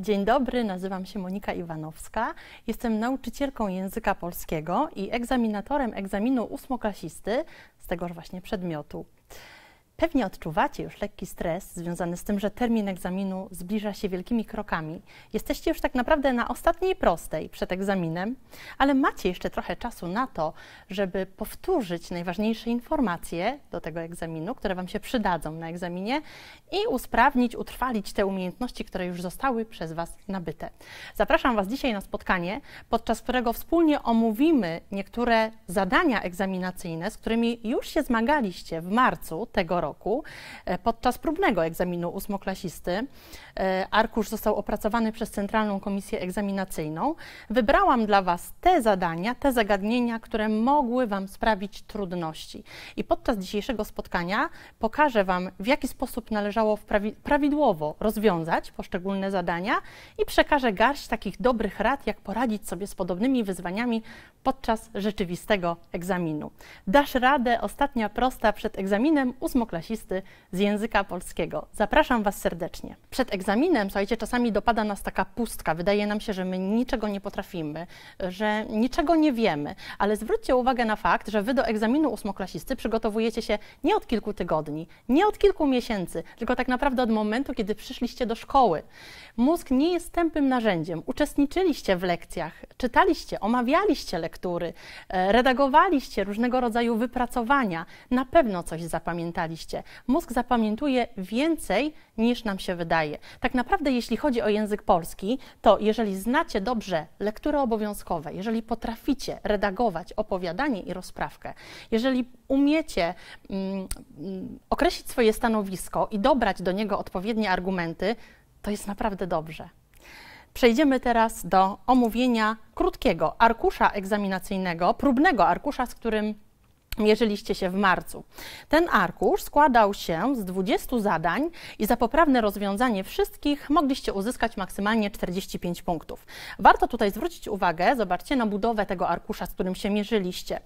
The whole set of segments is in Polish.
Dzień dobry, nazywam się Monika Iwanowska. Jestem nauczycielką języka polskiego i egzaminatorem egzaminu ósmoklasisty z tegoż właśnie przedmiotu. Pewnie odczuwacie już lekki stres związany z tym, że termin egzaminu zbliża się wielkimi krokami. Jesteście już tak naprawdę na ostatniej prostej przed egzaminem, ale macie jeszcze trochę czasu na to, żeby powtórzyć najważniejsze informacje do tego egzaminu, które Wam się przydadzą na egzaminie i usprawnić, utrwalić te umiejętności, które już zostały przez Was nabyte. Zapraszam Was dzisiaj na spotkanie, podczas którego wspólnie omówimy niektóre zadania egzaminacyjne, z którymi już się zmagaliście w marcu tego roku roku e, podczas próbnego egzaminu ósmoklasisty. E, arkusz został opracowany przez Centralną Komisję Egzaminacyjną. Wybrałam dla Was te zadania, te zagadnienia, które mogły Wam sprawić trudności. I podczas dzisiejszego spotkania pokażę Wam, w jaki sposób należało prawidłowo rozwiązać poszczególne zadania i przekażę garść takich dobrych rad, jak poradzić sobie z podobnymi wyzwaniami podczas rzeczywistego egzaminu. Dasz radę, ostatnia prosta przed egzaminem ósmoklasisty ósmoklasisty z języka polskiego. Zapraszam Was serdecznie. Przed egzaminem, słuchajcie, czasami dopada nas taka pustka. Wydaje nam się, że my niczego nie potrafimy, że niczego nie wiemy, ale zwróćcie uwagę na fakt, że Wy do egzaminu ósmoklasisty przygotowujecie się nie od kilku tygodni, nie od kilku miesięcy, tylko tak naprawdę od momentu, kiedy przyszliście do szkoły. Mózg nie jest tępym narzędziem. Uczestniczyliście w lekcjach, czytaliście, omawialiście lektury, e, redagowaliście różnego rodzaju wypracowania. Na pewno coś zapamiętaliście mózg zapamiętuje więcej niż nam się wydaje. Tak naprawdę, jeśli chodzi o język polski, to jeżeli znacie dobrze lektury obowiązkowe, jeżeli potraficie redagować opowiadanie i rozprawkę, jeżeli umiecie mm, określić swoje stanowisko i dobrać do niego odpowiednie argumenty, to jest naprawdę dobrze. Przejdziemy teraz do omówienia krótkiego arkusza egzaminacyjnego, próbnego arkusza, z którym mierzyliście się w marcu. Ten arkusz składał się z 20 zadań i za poprawne rozwiązanie wszystkich mogliście uzyskać maksymalnie 45 punktów. Warto tutaj zwrócić uwagę, zobaczcie na budowę tego arkusza, z którym się mierzyliście.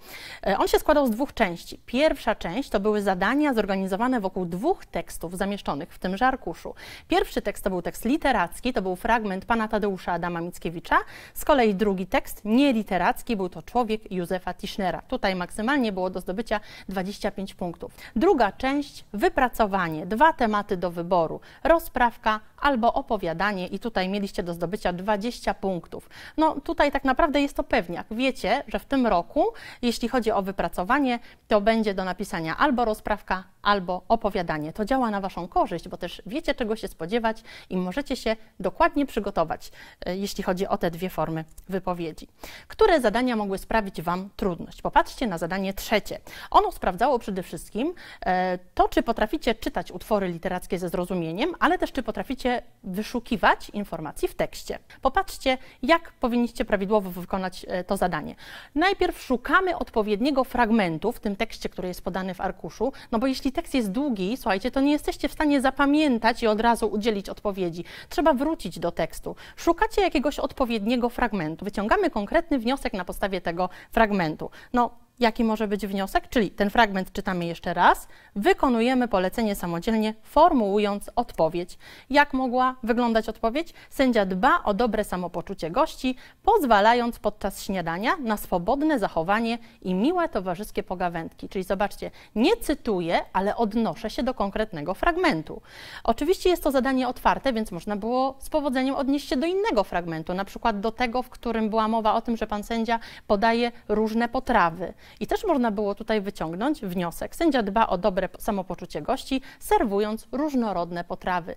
E, on się składał z dwóch części. Pierwsza część to były zadania zorganizowane wokół dwóch tekstów zamieszczonych w tymże arkuszu. Pierwszy tekst to był tekst literacki, to był fragment pana Tadeusza Adama Mickiewicza, z kolei drugi tekst nieliteracki był to Człowiek Józefa Tischnera. Tutaj maksymalnie było do zdobycia 25 punktów. Druga część wypracowanie, dwa tematy do wyboru, rozprawka albo opowiadanie i tutaj mieliście do zdobycia 20 punktów. No tutaj tak naprawdę jest to pewniak. Wiecie, że w tym roku, jeśli chodzi o wypracowanie, to będzie do napisania albo rozprawka, albo opowiadanie. To działa na Waszą korzyść, bo też wiecie, czego się spodziewać i możecie się dokładnie przygotować, e, jeśli chodzi o te dwie formy wypowiedzi. Które zadania mogły sprawić Wam trudność? Popatrzcie na zadanie trzecie. Ono sprawdzało przede wszystkim e, to, czy potraficie czytać utwory literackie ze zrozumieniem, ale też czy potraficie wyszukiwać informacji w tekście. Popatrzcie, jak powinniście prawidłowo wykonać e, to zadanie. Najpierw szukamy odpowiedniego fragmentu w tym tekście, który jest podany w arkuszu, no bo jeśli tekst jest długi, słuchajcie, to nie jesteście w stanie zapamiętać i od razu udzielić odpowiedzi. Trzeba wrócić do tekstu. Szukacie jakiegoś odpowiedniego fragmentu. Wyciągamy konkretny wniosek na podstawie tego fragmentu. No, Jaki może być wniosek? Czyli ten fragment czytamy jeszcze raz, wykonujemy polecenie samodzielnie, formułując odpowiedź. Jak mogła wyglądać odpowiedź? Sędzia dba o dobre samopoczucie gości, pozwalając podczas śniadania na swobodne zachowanie i miłe towarzyskie pogawędki. Czyli zobaczcie, nie cytuję, ale odnoszę się do konkretnego fragmentu. Oczywiście jest to zadanie otwarte, więc można było z powodzeniem odnieść się do innego fragmentu, na przykład do tego, w którym była mowa o tym, że pan sędzia podaje różne potrawy. I też można było tutaj wyciągnąć wniosek. Sędzia dba o dobre samopoczucie gości, serwując różnorodne potrawy.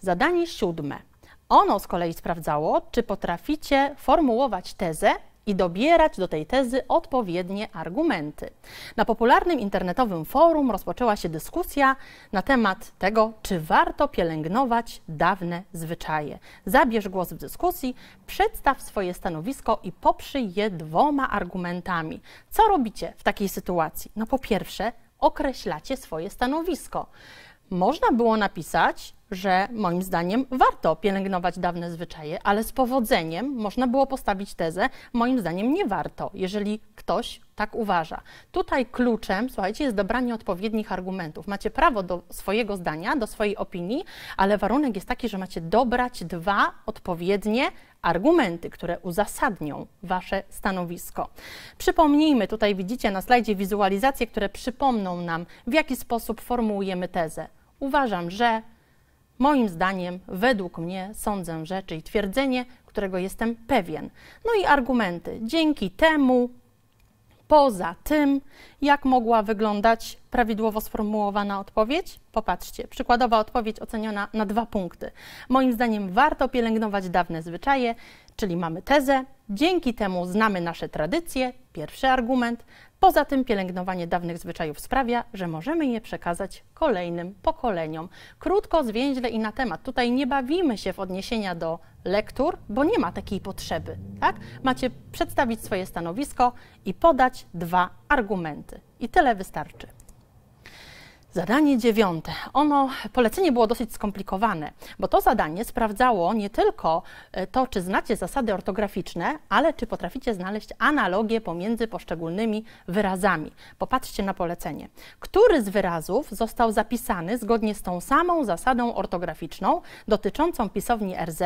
Zadanie siódme. Ono z kolei sprawdzało, czy potraficie formułować tezę i dobierać do tej tezy odpowiednie argumenty. Na popularnym internetowym forum rozpoczęła się dyskusja na temat tego, czy warto pielęgnować dawne zwyczaje. Zabierz głos w dyskusji, przedstaw swoje stanowisko i poprzyj je dwoma argumentami. Co robicie w takiej sytuacji? No po pierwsze, określacie swoje stanowisko. Można było napisać, że moim zdaniem warto pielęgnować dawne zwyczaje, ale z powodzeniem można było postawić tezę, moim zdaniem nie warto, jeżeli ktoś tak uważa. Tutaj kluczem, słuchajcie, jest dobranie odpowiednich argumentów. Macie prawo do swojego zdania, do swojej opinii, ale warunek jest taki, że macie dobrać dwa odpowiednie argumenty, które uzasadnią Wasze stanowisko. Przypomnijmy, tutaj widzicie na slajdzie wizualizacje, które przypomną nam, w jaki sposób formułujemy tezę. Uważam, że Moim zdaniem, według mnie, sądzę, że, czyli twierdzenie, którego jestem pewien. No i argumenty. Dzięki temu, poza tym, jak mogła wyglądać prawidłowo sformułowana odpowiedź? Popatrzcie, przykładowa odpowiedź oceniona na dwa punkty. Moim zdaniem warto pielęgnować dawne zwyczaje, czyli mamy tezę, dzięki temu znamy nasze tradycje, pierwszy argument, Poza tym pielęgnowanie dawnych zwyczajów sprawia, że możemy je przekazać kolejnym pokoleniom. Krótko, zwięźle i na temat. Tutaj nie bawimy się w odniesienia do lektur, bo nie ma takiej potrzeby. Tak? Macie przedstawić swoje stanowisko i podać dwa argumenty. I tyle wystarczy. Zadanie dziewiąte. Ono, polecenie było dosyć skomplikowane, bo to zadanie sprawdzało nie tylko e, to, czy znacie zasady ortograficzne, ale czy potraficie znaleźć analogię pomiędzy poszczególnymi wyrazami. Popatrzcie na polecenie. Który z wyrazów został zapisany zgodnie z tą samą zasadą ortograficzną dotyczącą pisowni RZ,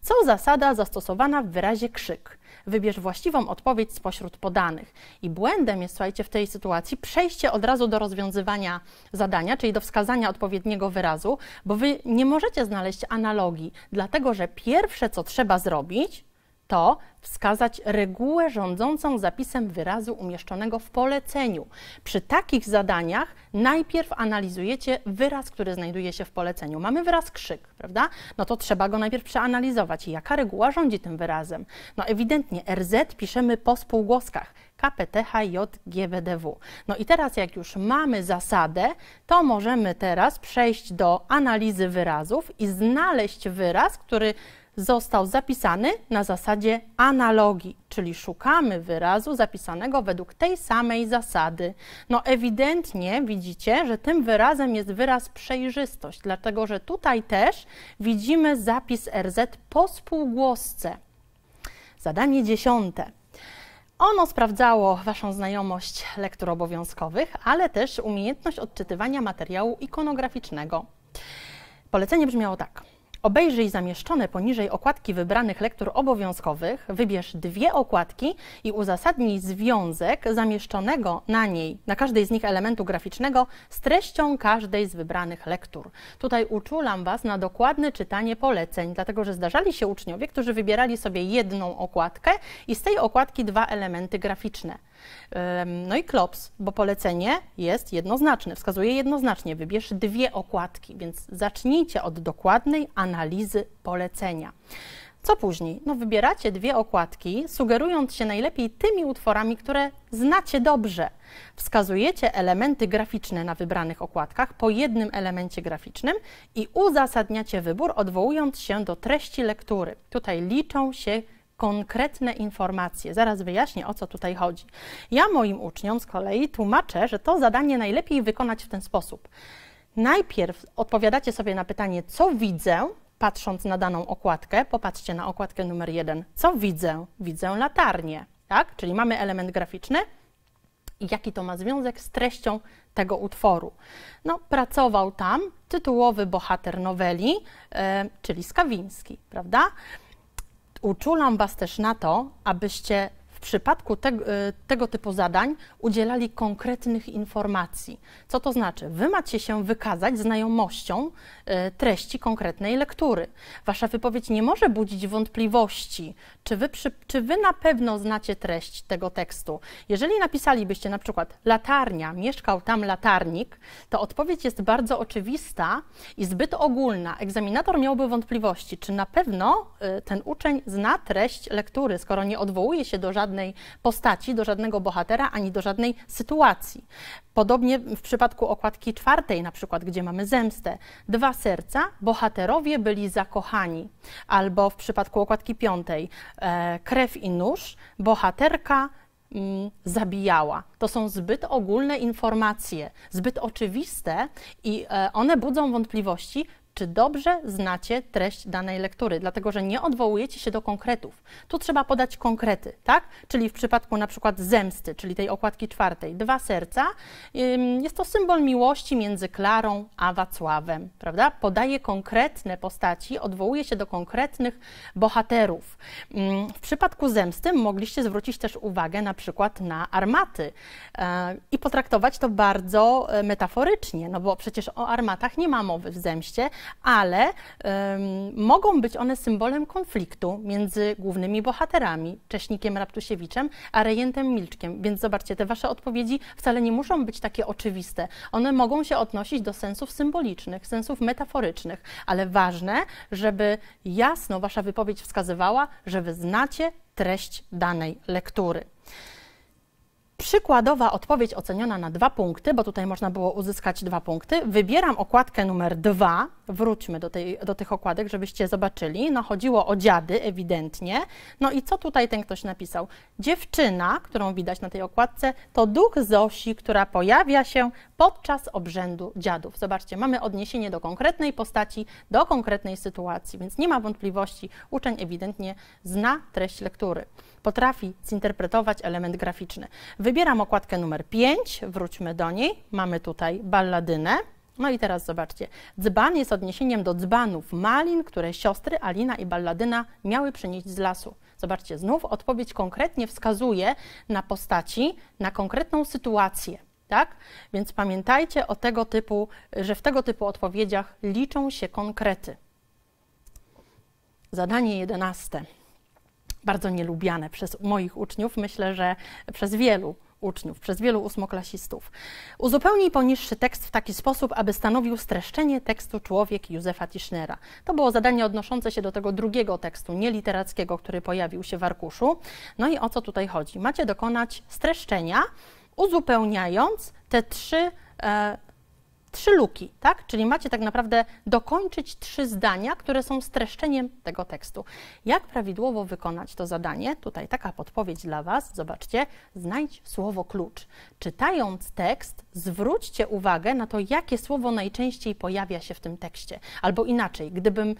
co zasada zastosowana w wyrazie krzyk? Wybierz właściwą odpowiedź spośród podanych. I błędem jest, słuchajcie, w tej sytuacji przejście od razu do rozwiązywania zadania, czyli do wskazania odpowiedniego wyrazu, bo wy nie możecie znaleźć analogii, dlatego że pierwsze, co trzeba zrobić, to wskazać regułę rządzącą zapisem wyrazu umieszczonego w poleceniu. Przy takich zadaniach najpierw analizujecie wyraz, który znajduje się w poleceniu. Mamy wyraz krzyk, prawda? No to trzeba go najpierw przeanalizować. Jaka reguła rządzi tym wyrazem? No ewidentnie RZ piszemy po spółgłoskach. KPT, HJ, GWDW. No i teraz jak już mamy zasadę, to możemy teraz przejść do analizy wyrazów i znaleźć wyraz, który został zapisany na zasadzie analogii, czyli szukamy wyrazu zapisanego według tej samej zasady. No ewidentnie widzicie, że tym wyrazem jest wyraz przejrzystość, dlatego że tutaj też widzimy zapis RZ po spółgłosce. Zadanie dziesiąte. Ono sprawdzało Waszą znajomość lektur obowiązkowych, ale też umiejętność odczytywania materiału ikonograficznego. Polecenie brzmiało tak. Obejrzyj zamieszczone poniżej okładki wybranych lektur obowiązkowych, wybierz dwie okładki i uzasadnij związek zamieszczonego na niej, na każdej z nich elementu graficznego z treścią każdej z wybranych lektur. Tutaj uczulam Was na dokładne czytanie poleceń, dlatego że zdarzali się uczniowie, którzy wybierali sobie jedną okładkę i z tej okładki dwa elementy graficzne. No i klops, bo polecenie jest jednoznaczne, wskazuje jednoznacznie, wybierz dwie okładki, więc zacznijcie od dokładnej analizy polecenia. Co później? No wybieracie dwie okładki, sugerując się najlepiej tymi utworami, które znacie dobrze. Wskazujecie elementy graficzne na wybranych okładkach po jednym elemencie graficznym i uzasadniacie wybór, odwołując się do treści lektury. Tutaj liczą się konkretne informacje. Zaraz wyjaśnię, o co tutaj chodzi. Ja moim uczniom z kolei tłumaczę, że to zadanie najlepiej wykonać w ten sposób. Najpierw odpowiadacie sobie na pytanie, co widzę, patrząc na daną okładkę. Popatrzcie na okładkę numer jeden. Co widzę? Widzę latarnię, tak? Czyli mamy element graficzny. I jaki to ma związek z treścią tego utworu? No, pracował tam tytułowy bohater noweli, e, czyli Skawiński, prawda? Uczulam Was też na to, abyście przypadku te, y, tego typu zadań udzielali konkretnych informacji. Co to znaczy? Wy macie się wykazać znajomością y, treści konkretnej lektury. Wasza wypowiedź nie może budzić wątpliwości, czy wy, przy, czy wy na pewno znacie treść tego tekstu. Jeżeli napisalibyście na przykład latarnia, mieszkał tam latarnik, to odpowiedź jest bardzo oczywista i zbyt ogólna. Egzaminator miałby wątpliwości, czy na pewno y, ten uczeń zna treść lektury, skoro nie odwołuje się do żadnych żadnej postaci, do żadnego bohatera, ani do żadnej sytuacji. Podobnie w przypadku okładki czwartej, na przykład, gdzie mamy zemstę. Dwa serca, bohaterowie byli zakochani. Albo w przypadku okładki piątej, e, krew i nóż, bohaterka mm, zabijała. To są zbyt ogólne informacje, zbyt oczywiste i e, one budzą wątpliwości, czy dobrze znacie treść danej lektury, dlatego że nie odwołujecie się do konkretów. Tu trzeba podać konkrety, tak? Czyli w przypadku na przykład zemsty, czyli tej okładki czwartej, dwa serca, jest to symbol miłości między Klarą a Wacławem, prawda? Podaje konkretne postaci, odwołuje się do konkretnych bohaterów. W przypadku zemsty mogliście zwrócić też uwagę na przykład na armaty e, i potraktować to bardzo e, metaforycznie, no bo przecież o armatach nie ma mowy w zemście, ale mogą być one symbolem konfliktu między głównymi bohaterami, Cześnikiem Raptusiewiczem, a Rejentem Milczkiem. Więc zobaczcie, te wasze odpowiedzi wcale nie muszą być takie oczywiste. One mogą się odnosić do sensów symbolicznych, sensów metaforycznych, ale ważne, żeby jasno wasza wypowiedź wskazywała, że wy znacie treść danej lektury. Przykładowa odpowiedź oceniona na dwa punkty, bo tutaj można było uzyskać dwa punkty. Wybieram okładkę numer dwa. Wróćmy do, tej, do tych okładek, żebyście zobaczyli. No chodziło o dziady ewidentnie. No i co tutaj ten ktoś napisał? Dziewczyna, którą widać na tej okładce, to duch Zosi, która pojawia się podczas obrzędu dziadów. Zobaczcie, mamy odniesienie do konkretnej postaci, do konkretnej sytuacji, więc nie ma wątpliwości. Uczeń ewidentnie zna treść lektury potrafi zinterpretować element graficzny. Wybieram okładkę numer 5, wróćmy do niej. Mamy tutaj balladynę. No i teraz zobaczcie. Dzban jest odniesieniem do dzbanów malin, które siostry Alina i Balladyna miały przynieść z lasu. Zobaczcie, znów odpowiedź konkretnie wskazuje na postaci, na konkretną sytuację. Tak? Więc pamiętajcie o tego typu, że w tego typu odpowiedziach liczą się konkrety. Zadanie jedenaste bardzo nielubiane przez moich uczniów, myślę, że przez wielu uczniów, przez wielu ósmoklasistów. Uzupełnij poniższy tekst w taki sposób, aby stanowił streszczenie tekstu Człowiek Józefa Tischnera. To było zadanie odnoszące się do tego drugiego tekstu, nieliterackiego, który pojawił się w arkuszu. No i o co tutaj chodzi? Macie dokonać streszczenia, uzupełniając te trzy e, trzy luki, tak? Czyli macie tak naprawdę dokończyć trzy zdania, które są streszczeniem tego tekstu. Jak prawidłowo wykonać to zadanie? Tutaj taka podpowiedź dla Was. Zobaczcie, znajdź słowo klucz. Czytając tekst, zwróćcie uwagę na to, jakie słowo najczęściej pojawia się w tym tekście. Albo inaczej, gdybym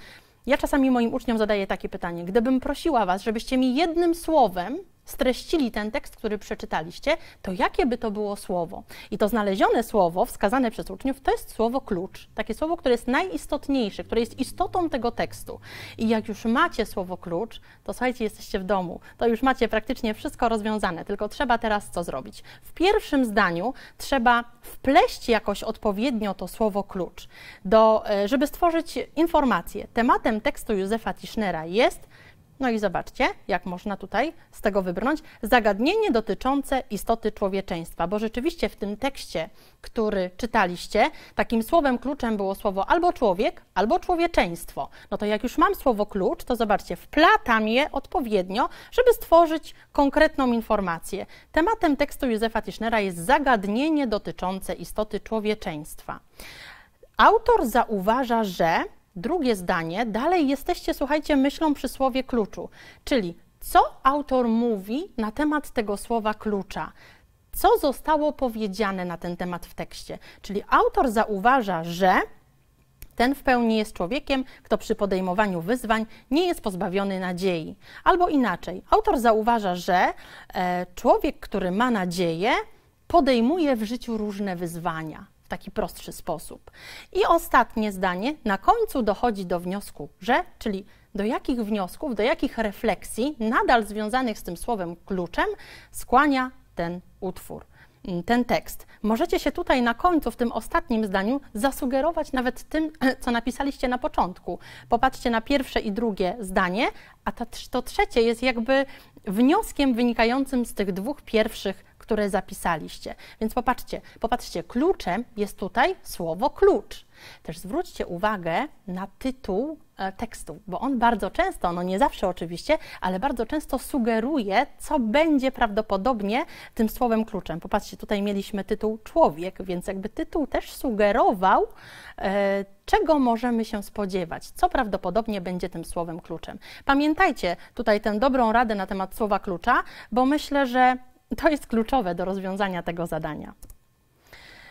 ja czasami moim uczniom zadaję takie pytanie: gdybym prosiła Was, żebyście mi jednym słowem streścili ten tekst, który przeczytaliście, to jakie by to było słowo? I to znalezione słowo, wskazane przez uczniów, to jest słowo klucz. Takie słowo, które jest najistotniejsze, które jest istotą tego tekstu. I jak już macie słowo klucz, to słuchajcie, jesteście w domu, to już macie praktycznie wszystko rozwiązane, tylko trzeba teraz co zrobić? W pierwszym zdaniu trzeba wpleść jakoś odpowiednio to słowo klucz, do, e, żeby stworzyć informację. Tematem tekstu Józefa Tischnera jest no i zobaczcie, jak można tutaj z tego wybrnąć. Zagadnienie dotyczące istoty człowieczeństwa, bo rzeczywiście w tym tekście, który czytaliście, takim słowem kluczem było słowo albo człowiek, albo człowieczeństwo. No to jak już mam słowo klucz, to zobaczcie, wplatam je odpowiednio, żeby stworzyć konkretną informację. Tematem tekstu Józefa Tischnera jest zagadnienie dotyczące istoty człowieczeństwa. Autor zauważa, że Drugie zdanie, dalej jesteście, słuchajcie, myślą przy słowie kluczu, czyli co autor mówi na temat tego słowa klucza, co zostało powiedziane na ten temat w tekście. Czyli autor zauważa, że ten w pełni jest człowiekiem, kto przy podejmowaniu wyzwań nie jest pozbawiony nadziei. Albo inaczej, autor zauważa, że e, człowiek, który ma nadzieję, podejmuje w życiu różne wyzwania w taki prostszy sposób. I ostatnie zdanie, na końcu dochodzi do wniosku, że, czyli do jakich wniosków, do jakich refleksji, nadal związanych z tym słowem kluczem, skłania ten utwór mm, ten tekst. Możecie się tutaj na końcu, w tym ostatnim zdaniu, zasugerować nawet tym, co napisaliście na początku. Popatrzcie na pierwsze i drugie zdanie, a to trzecie jest jakby wnioskiem wynikającym z tych dwóch pierwszych które zapisaliście. Więc popatrzcie, popatrzcie, kluczem jest tutaj słowo klucz. Też zwróćcie uwagę na tytuł e, tekstu, bo on bardzo często, no nie zawsze oczywiście, ale bardzo często sugeruje, co będzie prawdopodobnie tym słowem kluczem. Popatrzcie, tutaj mieliśmy tytuł człowiek, więc jakby tytuł też sugerował, e, czego możemy się spodziewać, co prawdopodobnie będzie tym słowem kluczem. Pamiętajcie tutaj tę dobrą radę na temat słowa klucza, bo myślę, że To jest kluczowe do rozwiązania tego zadania.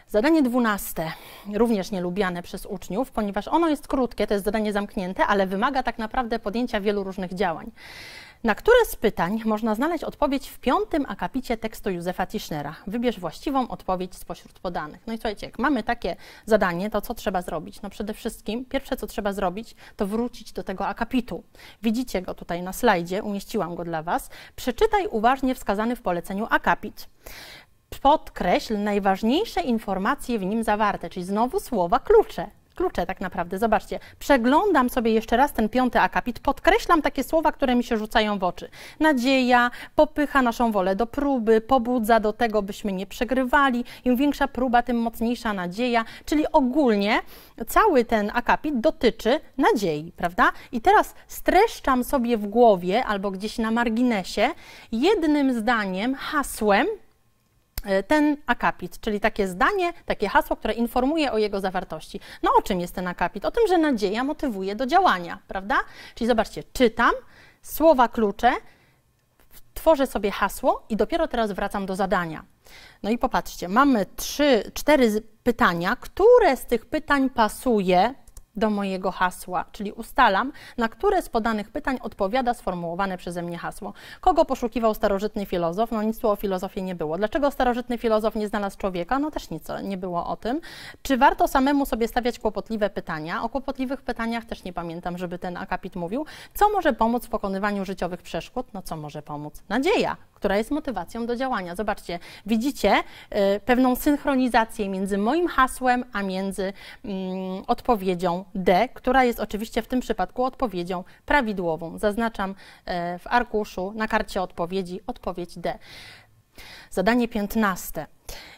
Zadanie dwunaste, również nielubiane przez uczniów, ponieważ ono jest krótkie, to jest zadanie zamknięte, ale wymaga tak naprawdę podjęcia wielu różnych działań. Na które z pytań można znaleźć odpowiedź w piątym akapicie tekstu Józefa Tischnera? Wybierz właściwą odpowiedź spośród podanych. No i słuchajcie, jak mamy takie zadanie, to co trzeba zrobić? No przede wszystkim, pierwsze co trzeba zrobić, to wrócić do tego akapitu. Widzicie go tutaj na slajdzie, umieściłam go dla Was. Przeczytaj uważnie wskazany w poleceniu akapit podkreśl najważniejsze informacje w nim zawarte, czyli znowu słowa klucze. Klucze tak naprawdę, zobaczcie, przeglądam sobie jeszcze raz ten piąty akapit, podkreślam takie słowa, które mi się rzucają w oczy. Nadzieja popycha naszą wolę do próby, pobudza do tego, byśmy nie przegrywali. Im większa próba, tym mocniejsza nadzieja, czyli ogólnie cały ten akapit dotyczy nadziei, prawda? I teraz streszczam sobie w głowie albo gdzieś na marginesie jednym zdaniem, hasłem, ten akapit, czyli takie zdanie, takie hasło, które informuje o jego zawartości. No o czym jest ten akapit? O tym, że nadzieja motywuje do działania, prawda? Czyli zobaczcie, czytam słowa klucze, tworzę sobie hasło i dopiero teraz wracam do zadania. No i popatrzcie, mamy trzy, cztery pytania, które z tych pytań pasuje do mojego hasła, czyli ustalam, na które z podanych pytań odpowiada sformułowane przeze mnie hasło. Kogo poszukiwał starożytny filozof? No nic tu o filozofii nie było. Dlaczego starożytny filozof nie znalazł człowieka? No też nic nie było o tym. Czy warto samemu sobie stawiać kłopotliwe pytania? O kłopotliwych pytaniach też nie pamiętam, żeby ten akapit mówił. Co może pomóc w pokonywaniu życiowych przeszkód? No co może pomóc? Nadzieja, która jest motywacją do działania. Zobaczcie, widzicie y, pewną synchronizację między moim hasłem, a między mm, odpowiedzią D, która jest oczywiście w tym przypadku odpowiedzią prawidłową. Zaznaczam y, w arkuszu na karcie odpowiedzi odpowiedź D. Zadanie 15.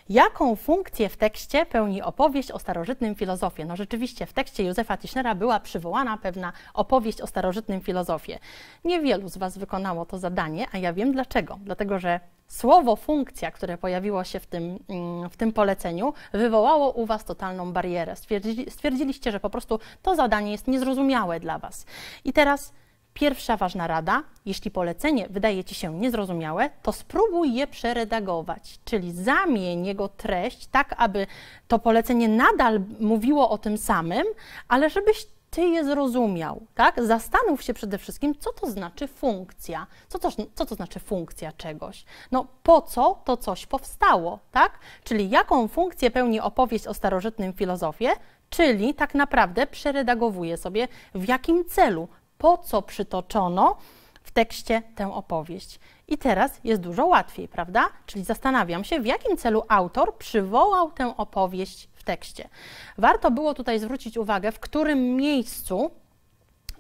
Jaką funkcję w tekście pełni opowieść o starożytnym filozofie? No rzeczywiście w tekście Józefa Tischnera była przywołana pewna opowieść o starożytnym filozofie. Niewielu z Was wykonało to zadanie, a ja wiem dlaczego. Dlatego, że słowo funkcja, które pojawiło się w tym, mm, w tym poleceniu, wywołało u Was totalną barierę. Stwierdzili, stwierdziliście, że po prostu to zadanie jest niezrozumiałe dla Was. I teraz Pierwsza ważna rada, jeśli polecenie wydaje Ci się niezrozumiałe, to spróbuj je przeredagować, czyli zamień jego treść tak, aby to polecenie nadal mówiło o tym samym, ale żebyś ty je zrozumiał, tak? Zastanów się przede wszystkim, co to znaczy funkcja. Co to, co to znaczy funkcja czegoś? No, po co to coś powstało, tak? Czyli jaką funkcję pełni opowieść o starożytnym filozofie, czyli tak naprawdę przeredagowuje sobie, w jakim celu po co przytoczono w tekście tę opowieść. I teraz jest dużo łatwiej, prawda? Czyli zastanawiam się, w jakim celu autor przywołał tę opowieść w tekście. Warto było tutaj zwrócić uwagę, w którym miejscu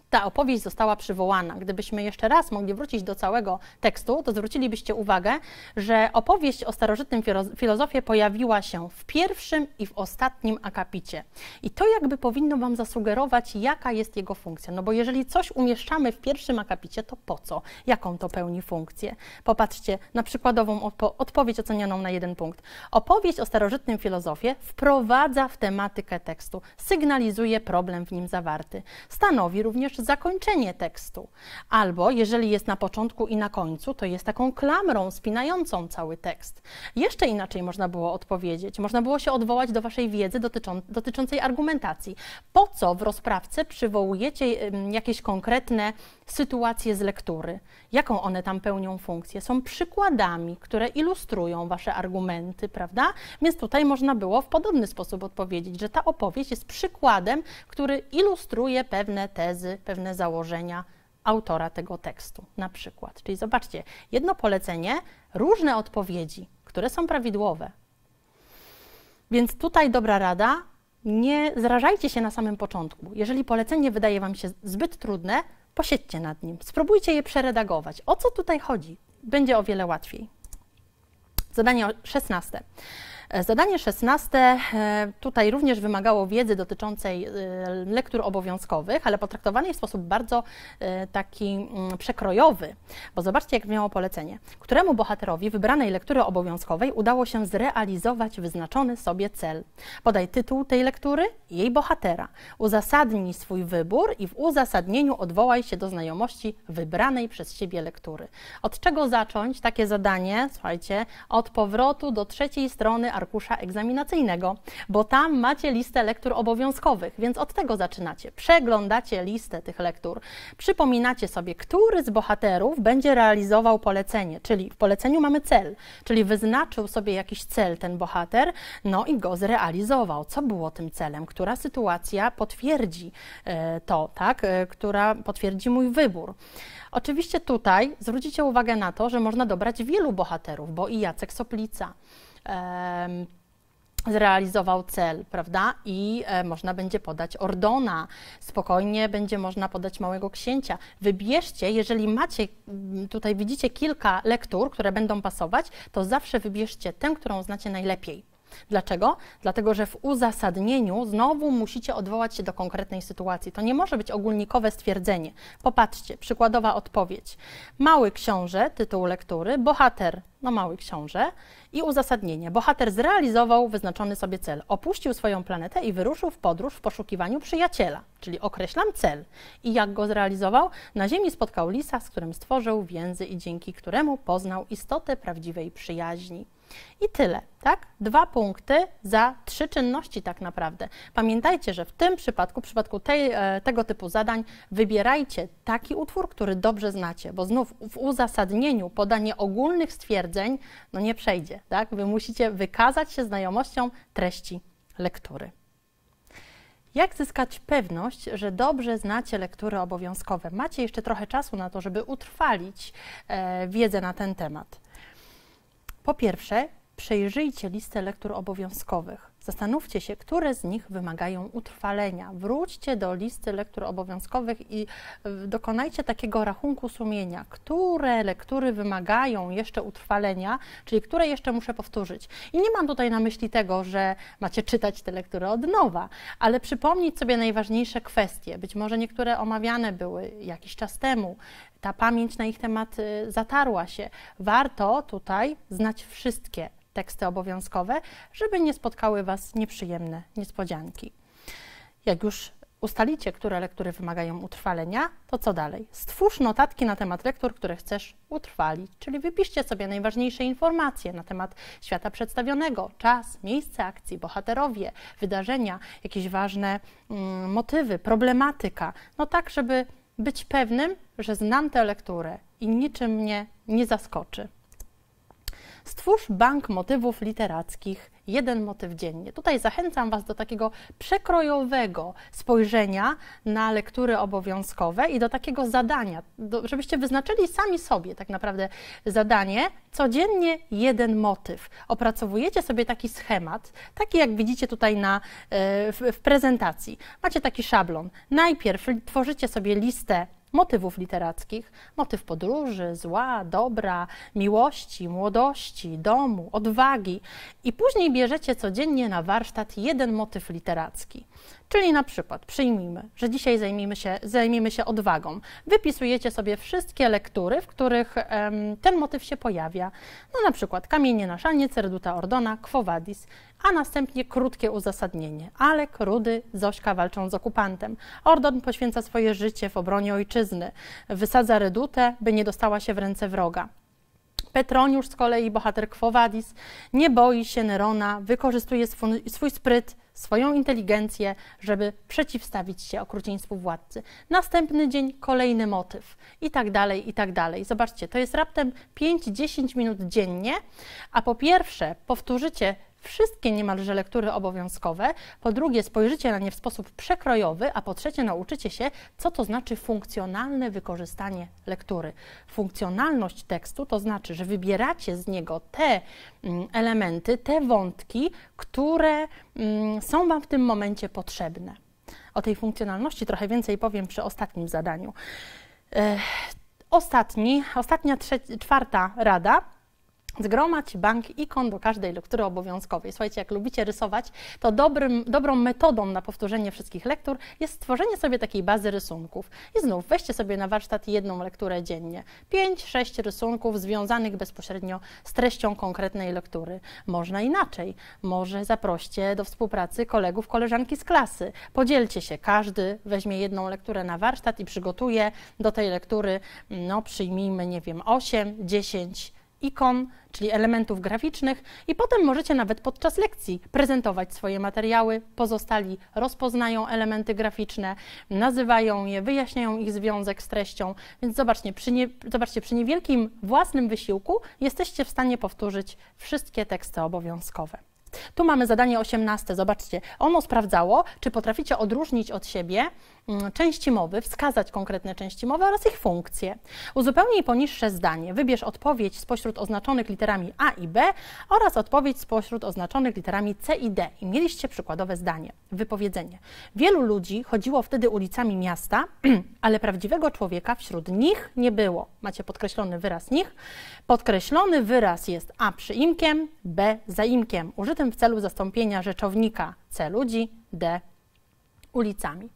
ta opowieść została przywołana. Gdybyśmy jeszcze raz mogli wrócić do całego tekstu, to zwrócilibyście uwagę, że opowieść o starożytnym filozofie pojawiła się w pierwszym i w ostatnim akapicie. I to jakby powinno Wam zasugerować, jaka jest jego funkcja. No bo jeżeli coś umieszczamy w pierwszym akapicie, to po co? Jaką to pełni funkcję? Popatrzcie na przykładową odpo odpowiedź ocenioną na jeden punkt. Opowieść o starożytnym filozofie wprowadza w tematykę tekstu, sygnalizuje problem w nim zawarty. Stanowi również zakończenie tekstu. Albo jeżeli jest na początku i na końcu, to jest taką klamrą spinającą cały tekst. Jeszcze inaczej można było odpowiedzieć. Można było się odwołać do Waszej wiedzy dotyczą, dotyczącej argumentacji. Po co w rozprawce przywołujecie jakieś konkretne sytuacje z lektury? Jaką one tam pełnią funkcję? Są przykładami, które ilustrują Wasze argumenty, prawda? Więc tutaj można było w podobny sposób odpowiedzieć, że ta opowieść jest przykładem, który ilustruje pewne tezy, pewne założenia autora tego tekstu, na przykład. Czyli zobaczcie, jedno polecenie, różne odpowiedzi, które są prawidłowe. Więc tutaj dobra rada, nie zrażajcie się na samym początku. Jeżeli polecenie wydaje Wam się zbyt trudne, posiedźcie nad nim, spróbujcie je przeredagować. O co tutaj chodzi? Będzie o wiele łatwiej. Zadanie 16. E, zadanie 16 e, tutaj również wymagało wiedzy dotyczącej e, lektur obowiązkowych, ale potraktowanej w sposób bardzo taki mm, przekrojowy, bo zobaczcie, jak miało polecenie. Któremu bohaterowi wybranej lektury obowiązkowej udało się zrealizować wyznaczony sobie cel? Podaj tytuł tej lektury i jej bohatera. Uzasadnij swój wybór i w uzasadnieniu odwołaj się do znajomości wybranej przez siebie lektury. Od czego zacząć takie zadanie? Słuchajcie, od powrotu do trzeciej strony arkusza egzaminacyjnego, bo tam macie listę lektur obowiązkowych, więc od tego zaczynacie. Przeglądacie listę tych lektur, przypominacie sobie, który z bohaterów będzie realizował polecenie, czyli w poleceniu mamy cel, czyli wyznaczył sobie jakiś cel ten bohater, no i go zrealizował. Co było tym celem? Która sytuacja potwierdzi e, to, tak? E, która potwierdzi mój wybór. Oczywiście tutaj zwrócicie uwagę na to, że można dobrać wielu bohaterów, bo i Jacek Soplica, zrealizował cel, prawda? I e, można będzie podać Ordona, spokojnie będzie można podać Małego Księcia. Wybierzcie, jeżeli macie, tutaj widzicie kilka lektur, które będą pasować, to zawsze wybierzcie tę, którą znacie najlepiej. Dlaczego? Dlatego, że w uzasadnieniu znowu musicie odwołać się do konkretnej sytuacji. To nie może być ogólnikowe stwierdzenie. Popatrzcie, przykładowa odpowiedź. Mały książę, tytuł lektury, bohater, no mały książę i uzasadnienie. Bohater zrealizował wyznaczony sobie cel. Opuścił swoją planetę i wyruszył w podróż w poszukiwaniu przyjaciela, czyli określam cel. I jak go zrealizował? Na ziemi spotkał lisa, z którym stworzył więzy i dzięki któremu poznał istotę prawdziwej przyjaźni. I tyle, tak? Dwa punkty za trzy czynności tak naprawdę. Pamiętajcie, że w tym przypadku, w przypadku tej, e, tego typu zadań, wybierajcie taki utwór, który dobrze znacie, bo znów w uzasadnieniu podanie ogólnych stwierdzeń no nie przejdzie, tak? Wy musicie wykazać się znajomością treści lektury. Jak zyskać pewność, że dobrze znacie lektury obowiązkowe? Macie jeszcze trochę czasu na to, żeby utrwalić e, wiedzę na ten temat. Po pierwsze, przejrzyjcie listę lektur obowiązkowych. Zastanówcie się, które z nich wymagają utrwalenia. Wróćcie do listy lektur obowiązkowych i e, dokonajcie takiego rachunku sumienia, które lektury wymagają jeszcze utrwalenia, czyli które jeszcze muszę powtórzyć. I nie mam tutaj na myśli tego, że macie czytać te lektury od nowa, ale przypomnieć sobie najważniejsze kwestie. Być może niektóre omawiane były jakiś czas temu, ta pamięć na ich temat y, zatarła się. Warto tutaj znać wszystkie teksty obowiązkowe, żeby nie spotkały Was nieprzyjemne niespodzianki. Jak już ustalicie, które lektury wymagają utrwalenia, to co dalej? Stwórz notatki na temat lektur, które chcesz utrwalić, czyli wypiszcie sobie najważniejsze informacje na temat świata przedstawionego, czas, miejsce akcji, bohaterowie, wydarzenia, jakieś ważne mm, motywy, problematyka, no tak, żeby być pewnym, że znam tę lekturę i niczym mnie nie zaskoczy. Stwórz bank motywów literackich, jeden motyw dziennie. Tutaj zachęcam Was do takiego przekrojowego spojrzenia na lektury obowiązkowe i do takiego zadania, do, żebyście wyznaczyli sami sobie tak naprawdę zadanie, codziennie jeden motyw. Opracowujecie sobie taki schemat, taki jak widzicie tutaj na, e, w, w prezentacji. Macie taki szablon. Najpierw tworzycie sobie listę motywów literackich, motyw podróży, zła, dobra, miłości, młodości, domu, odwagi i później bierzecie codziennie na warsztat jeden motyw literacki. Czyli na przykład przyjmijmy, że dzisiaj zajmiemy się, zajmiemy się odwagą. Wypisujecie sobie wszystkie lektury, w których um, ten motyw się pojawia. No na przykład Kamienie na szalnie, Cerduta Ordona, Quo Vadis, a następnie krótkie uzasadnienie. Alek, Rudy, Zośka walczą z okupantem. Ordon poświęca swoje życie w obronie ojczyzny. Wysadza Redutę, by nie dostała się w ręce wroga. Petroniusz z kolei, bohater Quo Vadis, nie boi się Nerona, wykorzystuje swój, swój spryt, swoją inteligencję, żeby przeciwstawić się okrucieństwu władcy. Następny dzień kolejny motyw i tak dalej, i tak dalej. Zobaczcie, to jest raptem 5-10 minut dziennie, a po pierwsze powtórzycie wszystkie niemalże lektury obowiązkowe, po drugie spojrzycie na nie w sposób przekrojowy, a po trzecie nauczycie się, co to znaczy funkcjonalne wykorzystanie lektury. Funkcjonalność tekstu to znaczy, że wybieracie z niego te mm, elementy, te wątki, które mm, są Wam w tym momencie potrzebne. O tej funkcjonalności trochę więcej powiem przy ostatnim zadaniu. Ostatni, ostatnia, czwarta rada Zgromadź bank ikon do każdej lektury obowiązkowej. Słuchajcie, jak lubicie rysować, to dobrym, dobrą metodą na powtórzenie wszystkich lektur jest stworzenie sobie takiej bazy rysunków. I znów weźcie sobie na warsztat jedną lekturę dziennie. Pięć, sześć rysunków związanych bezpośrednio z treścią konkretnej lektury. Można inaczej. Może zaproście do współpracy kolegów, koleżanki z klasy. Podzielcie się. Każdy weźmie jedną lekturę na warsztat i przygotuje do tej lektury, no przyjmijmy, nie wiem, 8, 10 ikon, czyli elementów graficznych i potem możecie nawet podczas lekcji prezentować swoje materiały. Pozostali rozpoznają elementy graficzne, nazywają je, wyjaśniają ich związek z treścią, więc zobaczcie przy, nie, zobaczcie, przy niewielkim własnym wysiłku jesteście w stanie powtórzyć wszystkie teksty obowiązkowe. Tu mamy zadanie 18. Zobaczcie, ono sprawdzało, czy potraficie odróżnić od siebie części mowy, wskazać konkretne części mowy oraz ich funkcje. Uzupełnij poniższe zdanie. Wybierz odpowiedź spośród oznaczonych literami A i B oraz odpowiedź spośród oznaczonych literami C i D. I mieliście przykładowe zdanie, wypowiedzenie. Wielu ludzi chodziło wtedy ulicami miasta, ale prawdziwego człowieka wśród nich nie było. Macie podkreślony wyraz nich. Podkreślony wyraz jest A przyimkiem, B zaimkiem, użytym w celu zastąpienia rzeczownika C ludzi, D ulicami.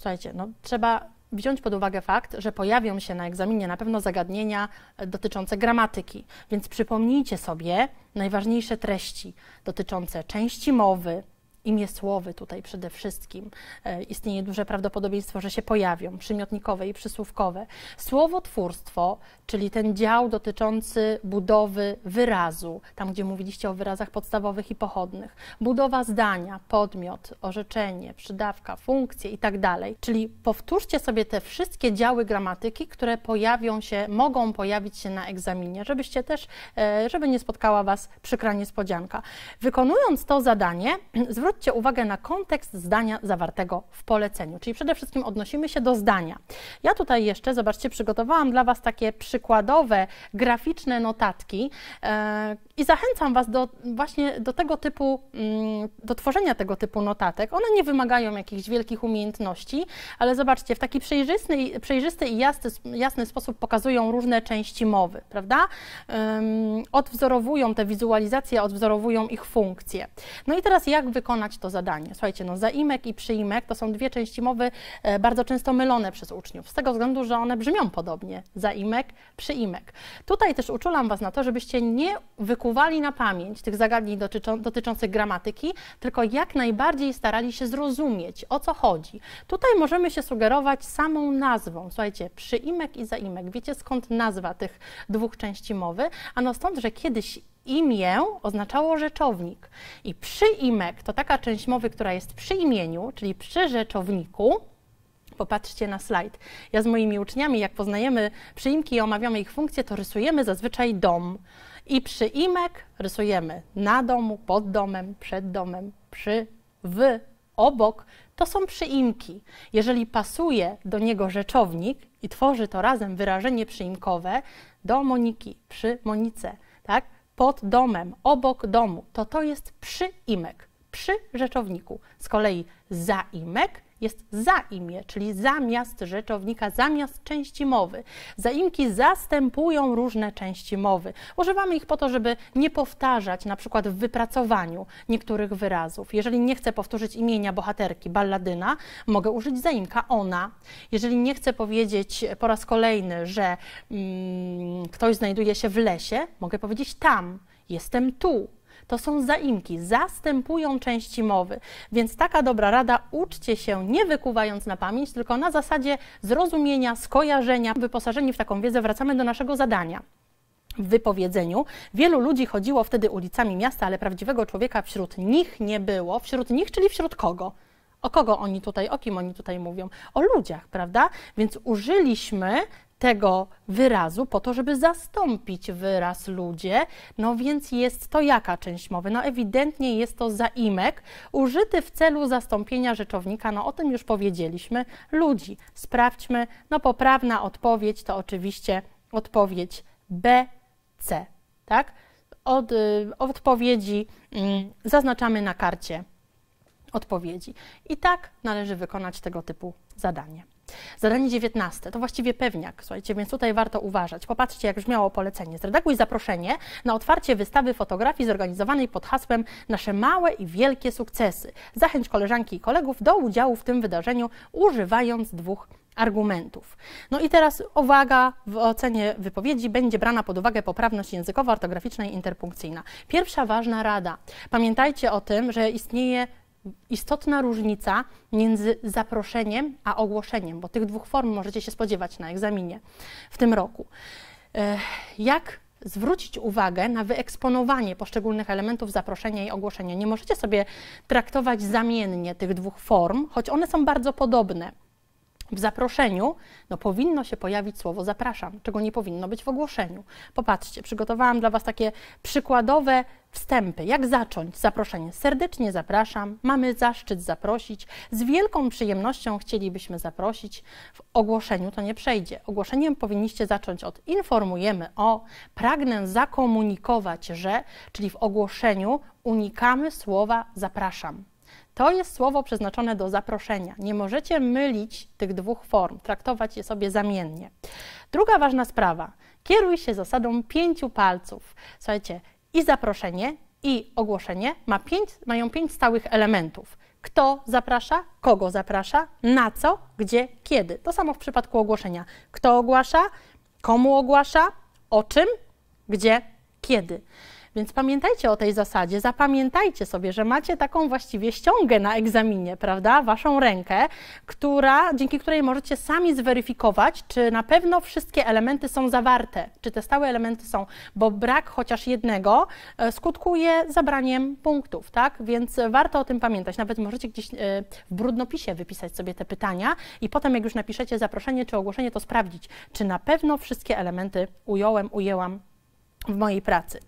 Słuchajcie, no trzeba wziąć pod uwagę fakt, że pojawią się na egzaminie na pewno zagadnienia dotyczące gramatyki, więc przypomnijcie sobie najważniejsze treści dotyczące części mowy, imię słowy tutaj przede wszystkim. E, istnieje duże prawdopodobieństwo, że się pojawią, przymiotnikowe i przysłówkowe. Słowotwórstwo, czyli ten dział dotyczący budowy wyrazu, tam gdzie mówiliście o wyrazach podstawowych i pochodnych. Budowa zdania, podmiot, orzeczenie, przydawka, funkcje i tak. Czyli powtórzcie sobie te wszystkie działy gramatyki, które pojawią się, mogą pojawić się na egzaminie, żebyście też, e, żeby nie spotkała Was przykra niespodzianka. Wykonując to zadanie, zwróćcie zwróćcie uwagę na kontekst zdania zawartego w poleceniu, czyli przede wszystkim odnosimy się do zdania. Ja tutaj jeszcze, zobaczcie, przygotowałam dla Was takie przykładowe, graficzne notatki e, i zachęcam Was do właśnie do tego typu, mm, do tworzenia tego typu notatek. One nie wymagają jakichś wielkich umiejętności, ale zobaczcie, w taki przejrzysty, przejrzysty i jasny, jasny sposób pokazują różne części mowy, prawda? Odwzorowują te wizualizacje, odwzorowują ich funkcje. No i teraz jak wykonać to zadanie. Słuchajcie, no zaimek i przyimek to są dwie części mowy e, bardzo często mylone przez uczniów, z tego względu, że one brzmią podobnie. Zaimek, przyimek. Tutaj też uczulam Was na to, żebyście nie wykuwali na pamięć tych zagadnień dotyczą, dotyczących gramatyki, tylko jak najbardziej starali się zrozumieć, o co chodzi. Tutaj możemy się sugerować samą nazwą. Słuchajcie, przyimek i zaimek. Wiecie skąd nazwa tych dwóch części mowy? Ano stąd, że kiedyś imię oznaczało rzeczownik. I przyimek to taka część mowy, która jest przy imieniu, czyli przy rzeczowniku. Popatrzcie na slajd. Ja z moimi uczniami, jak poznajemy przyimki i omawiamy ich funkcje, to rysujemy zazwyczaj dom. I przyimek rysujemy na domu, pod domem, przed domem, przy, w, obok. To są przyimki. Jeżeli pasuje do niego rzeczownik i tworzy to razem wyrażenie przyimkowe, do Moniki, przy Monice, tak? pod domem, obok domu, to to jest przyimek, przy rzeczowniku. Z kolei zaimek jest zaimie, czyli zamiast rzeczownika, zamiast części mowy. Zaimki zastępują różne części mowy. Używamy ich po to, żeby nie powtarzać na przykład w wypracowaniu niektórych wyrazów. Jeżeli nie chcę powtórzyć imienia bohaterki, balladyna, mogę użyć zaimka ona. Jeżeli nie chcę powiedzieć po raz kolejny, że mm, ktoś znajduje się w lesie, mogę powiedzieć tam, jestem tu to są zaimki, zastępują części mowy. Więc taka dobra rada, uczcie się nie wykuwając na pamięć, tylko na zasadzie zrozumienia, skojarzenia. Wyposażeni w taką wiedzę wracamy do naszego zadania w wypowiedzeniu. Wielu ludzi chodziło wtedy ulicami miasta, ale prawdziwego człowieka wśród nich nie było. Wśród nich, czyli wśród kogo? O kogo oni tutaj, o kim oni tutaj mówią? O ludziach, prawda? Więc użyliśmy tego wyrazu po to, żeby zastąpić wyraz ludzie. No więc jest to jaka część mowy? No ewidentnie jest to zaimek użyty w celu zastąpienia rzeczownika. No o tym już powiedzieliśmy. Ludzi. Sprawdźmy. No poprawna odpowiedź to oczywiście odpowiedź B, C. Tak? Od, y, odpowiedzi y, zaznaczamy na karcie odpowiedzi. I tak należy wykonać tego typu zadanie. Zadanie 19 to właściwie pewniak, słuchajcie, więc tutaj warto uważać. Popatrzcie, jak brzmiało polecenie. Zredaguj zaproszenie na otwarcie wystawy fotografii zorganizowanej pod hasłem Nasze małe i wielkie sukcesy. Zachęć koleżanki i kolegów do udziału w tym wydarzeniu, używając dwóch argumentów. No i teraz uwaga, w ocenie wypowiedzi będzie brana pod uwagę poprawność językowa, ortograficzna i interpunkcyjna. Pierwsza ważna rada. Pamiętajcie o tym, że istnieje istotna różnica między zaproszeniem a ogłoszeniem, bo tych dwóch form możecie się spodziewać na egzaminie w tym roku. Jak zwrócić uwagę na wyeksponowanie poszczególnych elementów zaproszenia i ogłoszenia? Nie możecie sobie traktować zamiennie tych dwóch form, choć one są bardzo podobne w zaproszeniu no, powinno się pojawić słowo zapraszam, czego nie powinno być w ogłoszeniu. Popatrzcie, przygotowałam dla Was takie przykładowe wstępy. Jak zacząć zaproszenie? Serdecznie zapraszam, mamy zaszczyt zaprosić, z wielką przyjemnością chcielibyśmy zaprosić. W ogłoszeniu to nie przejdzie. Ogłoszeniem powinniście zacząć od informujemy o, pragnę zakomunikować, że, czyli w ogłoszeniu unikamy słowa zapraszam. To jest słowo przeznaczone do zaproszenia. Nie możecie mylić tych dwóch form, traktować je sobie zamiennie. Druga ważna sprawa. Kieruj się zasadą pięciu palców. Słuchajcie, i zaproszenie, i ogłoszenie ma pięć, mają pięć stałych elementów. Kto zaprasza, kogo zaprasza, na co, gdzie, kiedy. To samo w przypadku ogłoszenia. Kto ogłasza, komu ogłasza, o czym, gdzie, kiedy. Więc pamiętajcie o tej zasadzie, zapamiętajcie sobie, że macie taką właściwie ściągę na egzaminie, prawda? Waszą rękę, która, dzięki której możecie sami zweryfikować, czy na pewno wszystkie elementy są zawarte, czy te stałe elementy są, bo brak chociaż jednego e, skutkuje zabraniem punktów, tak? Więc warto o tym pamiętać. Nawet możecie gdzieś e, w brudnopisie wypisać sobie te pytania i potem, jak już napiszecie zaproszenie czy ogłoszenie, to sprawdzić, czy na pewno wszystkie elementy ująłem, ujęłam w mojej pracy.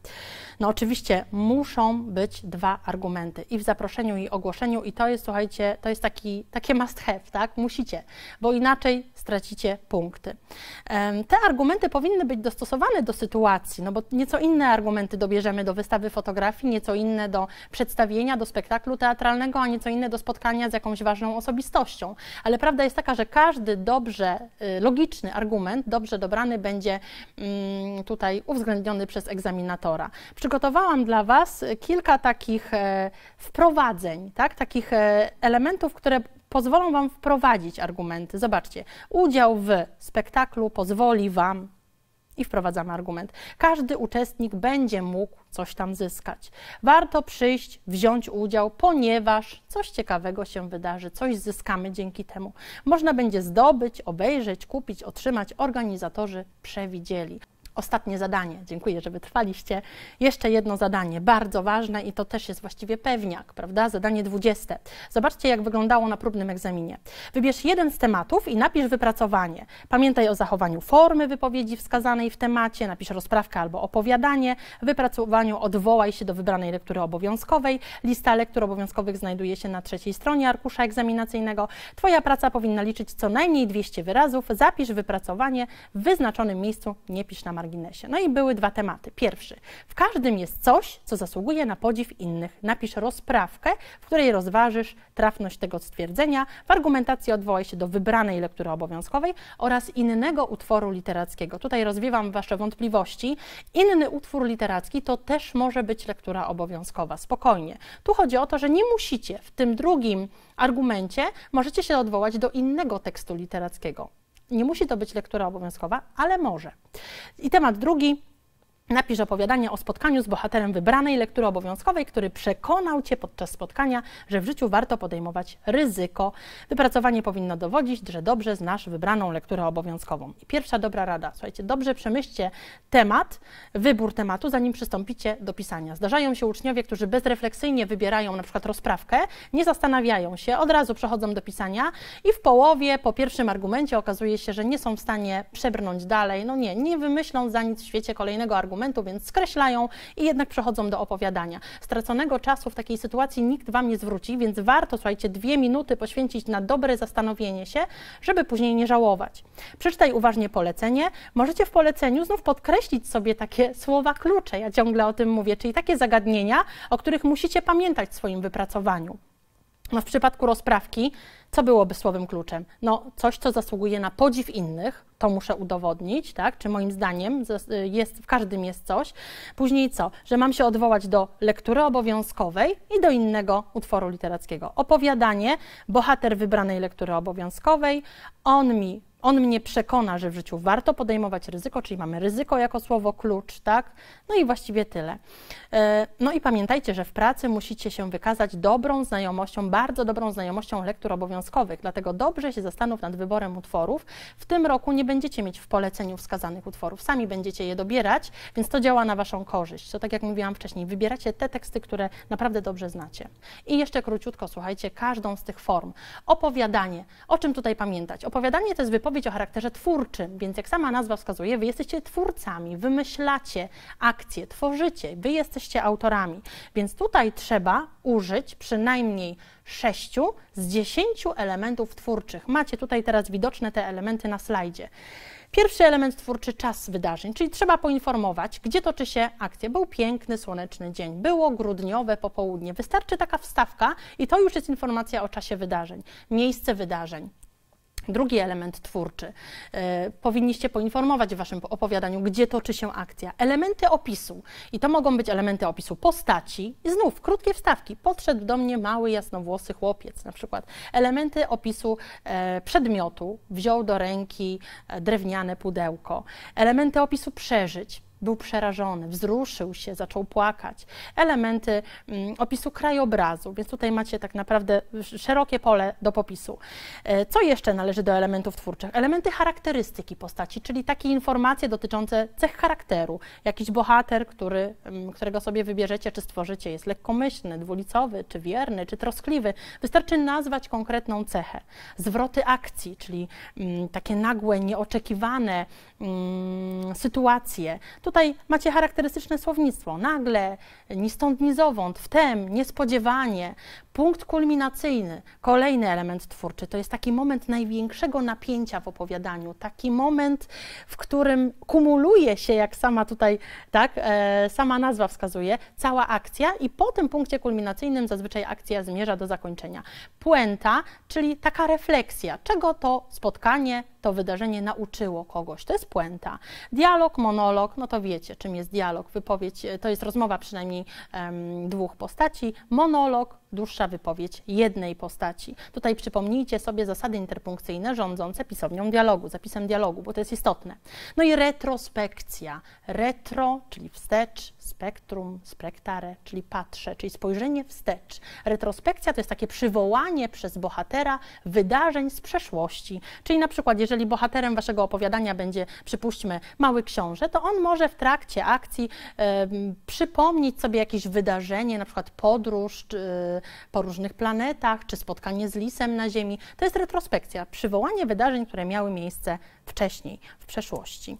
No oczywiście muszą być dwa argumenty i w zaproszeniu i ogłoszeniu i to jest, słuchajcie, to jest taki, takie must have, tak? Musicie, bo inaczej stracicie punkty. Te argumenty powinny być dostosowane do sytuacji, no bo nieco inne argumenty dobierzemy do wystawy fotografii, nieco inne do przedstawienia, do spektaklu teatralnego, a nieco inne do spotkania z jakąś ważną osobistością. Ale prawda jest taka, że każdy dobrze, y, logiczny argument, dobrze dobrany będzie mm, tutaj uwzględniony przez egzaminatora przygotowałam dla Was kilka takich e, wprowadzeń, tak? takich e, elementów, które pozwolą Wam wprowadzić argumenty. Zobaczcie, udział w spektaklu pozwoli Wam i wprowadzamy argument. Każdy uczestnik będzie mógł coś tam zyskać. Warto przyjść, wziąć udział, ponieważ coś ciekawego się wydarzy, coś zyskamy dzięki temu. Można będzie zdobyć, obejrzeć, kupić, otrzymać. Organizatorzy przewidzieli. Ostatnie zadanie. Dziękuję, że wytrwaliście. Jeszcze jedno zadanie, bardzo ważne i to też jest właściwie pewniak, prawda? Zadanie 20. Zobaczcie, jak wyglądało na próbnym egzaminie. Wybierz jeden z tematów i napisz wypracowanie. Pamiętaj o zachowaniu formy wypowiedzi wskazanej w temacie, napisz rozprawkę albo opowiadanie. W wypracowaniu odwołaj się do wybranej lektury obowiązkowej. Lista lektur obowiązkowych znajduje się na trzeciej stronie arkusza egzaminacyjnego. Twoja praca powinna liczyć co najmniej 200 wyrazów. Zapisz wypracowanie w wyznaczonym miejscu, nie pisz na marginesie. No i były dwa tematy. Pierwszy, w każdym jest coś, co zasługuje na podziw innych. Napisz rozprawkę, w której rozważysz trafność tego stwierdzenia. W argumentacji odwołaj się do wybranej lektury obowiązkowej oraz innego utworu literackiego. Tutaj rozwiewam Wasze wątpliwości. Inny utwór literacki to też może być lektura obowiązkowa. Spokojnie. Tu chodzi o to, że nie musicie w tym drugim argumencie, możecie się odwołać do innego tekstu literackiego. Nie musi to być lektura obowiązkowa, ale może. I temat drugi Napisz opowiadanie o spotkaniu z bohaterem wybranej lektury obowiązkowej, który przekonał Cię podczas spotkania, że w życiu warto podejmować ryzyko. Wypracowanie powinno dowodzić, że dobrze znasz wybraną lekturę obowiązkową. I pierwsza dobra rada, słuchajcie, dobrze przemyślcie temat, wybór tematu, zanim przystąpicie do pisania. Zdarzają się uczniowie, którzy bezrefleksyjnie wybierają na przykład rozprawkę, nie zastanawiają się, od razu przechodzą do pisania i w połowie, po pierwszym argumencie okazuje się, że nie są w stanie przebrnąć dalej. No nie, nie wymyślą za nic w świecie kolejnego argumentu, argumentu, więc skreślają i jednak przechodzą do opowiadania. Straconego czasu w takiej sytuacji nikt Wam nie zwróci, więc warto, słuchajcie, dwie minuty poświęcić na dobre zastanowienie się, żeby później nie żałować. Przeczytaj uważnie polecenie. Możecie w poleceniu znów podkreślić sobie takie słowa klucze, ja ciągle o tym mówię, czyli takie zagadnienia, o których musicie pamiętać w swoim wypracowaniu. No w przypadku rozprawki, co byłoby słowem kluczem? No coś, co zasługuje na podziw innych, to muszę udowodnić, tak? Czy moim zdaniem jest, w każdym jest coś. Później co? Że mam się odwołać do lektury obowiązkowej i do innego utworu literackiego. Opowiadanie, bohater wybranej lektury obowiązkowej, on mi on mnie przekona, że w życiu warto podejmować ryzyko, czyli mamy ryzyko jako słowo klucz, tak? No i właściwie tyle. E, no i pamiętajcie, że w pracy musicie się wykazać dobrą znajomością, bardzo dobrą znajomością lektur obowiązkowych, dlatego dobrze się zastanów nad wyborem utworów. W tym roku nie będziecie mieć w poleceniu wskazanych utworów, sami będziecie je dobierać, więc to działa na Waszą korzyść. To tak jak mówiłam wcześniej, wybieracie te teksty, które naprawdę dobrze znacie. I jeszcze króciutko, słuchajcie, każdą z tych form. Opowiadanie. O czym tutaj pamiętać? Opowiadanie to jest wypowiedź o charakterze twórczym, więc jak sama nazwa wskazuje, Wy jesteście twórcami, wymyślacie akcje, tworzycie, Wy jesteście autorami. Więc tutaj trzeba użyć przynajmniej sześciu z dziesięciu elementów twórczych. Macie tutaj teraz widoczne te elementy na slajdzie. Pierwszy element twórczy czas wydarzeń, czyli trzeba poinformować, gdzie toczy się akcja. Był piękny, słoneczny dzień, było grudniowe popołudnie. Wystarczy taka wstawka i to już jest informacja o czasie wydarzeń, miejsce wydarzeń. Drugi element twórczy. E, powinniście poinformować w Waszym opowiadaniu, gdzie toczy się akcja. Elementy opisu. I to mogą być elementy opisu postaci. I znów krótkie wstawki. Podszedł do mnie mały, jasnowłosy chłopiec na przykład. Elementy opisu e, przedmiotu. Wziął do ręki e, drewniane pudełko. Elementy opisu przeżyć był przerażony, wzruszył się, zaczął płakać. Elementy mm, opisu krajobrazu, więc tutaj macie tak naprawdę szerokie pole do popisu. E, co jeszcze należy do elementów twórczych? Elementy charakterystyki postaci, czyli takie informacje dotyczące cech charakteru. Jakiś bohater, który, mm, którego sobie wybierzecie, czy stworzycie, jest lekkomyślny, dwulicowy, czy wierny, czy troskliwy. Wystarczy nazwać konkretną cechę. Zwroty akcji, czyli mm, takie nagłe, nieoczekiwane sytuacje. Tu Tutaj macie charakterystyczne słownictwo. Nagle, ni stąd, ni zowąd, wtem, niespodziewanie. Punkt kulminacyjny, kolejny element twórczy, to jest taki moment największego napięcia w opowiadaniu, taki moment, w którym kumuluje się, jak sama tutaj, tak, e, sama nazwa wskazuje, cała akcja i po tym punkcie kulminacyjnym zazwyczaj akcja zmierza do zakończenia. Puenta, czyli taka refleksja, czego to spotkanie, to wydarzenie nauczyło kogoś, to jest puenta. Dialog, monolog, no to wiecie, czym jest dialog, wypowiedź, to jest rozmowa przynajmniej um, dwóch postaci, monolog, dłuższa wypowiedź jednej postaci. Tutaj przypomnijcie sobie zasady interpunkcyjne rządzące pisownią dialogu, zapisem dialogu, bo to jest istotne. No i retrospekcja. Retro, czyli wstecz, spektrum, spektare, czyli patrzę, czyli spojrzenie wstecz. Retrospekcja to jest takie przywołanie przez bohatera wydarzeń z przeszłości. Czyli na przykład, jeżeli bohaterem waszego opowiadania będzie, przypuśćmy, mały książę, to on może w trakcie akcji y, przypomnieć sobie jakieś wydarzenie, na przykład podróż y, po różnych planetach, czy spotkanie z lisem na Ziemi. To jest retrospekcja, przywołanie wydarzeń, które miały miejsce wcześniej, w przeszłości.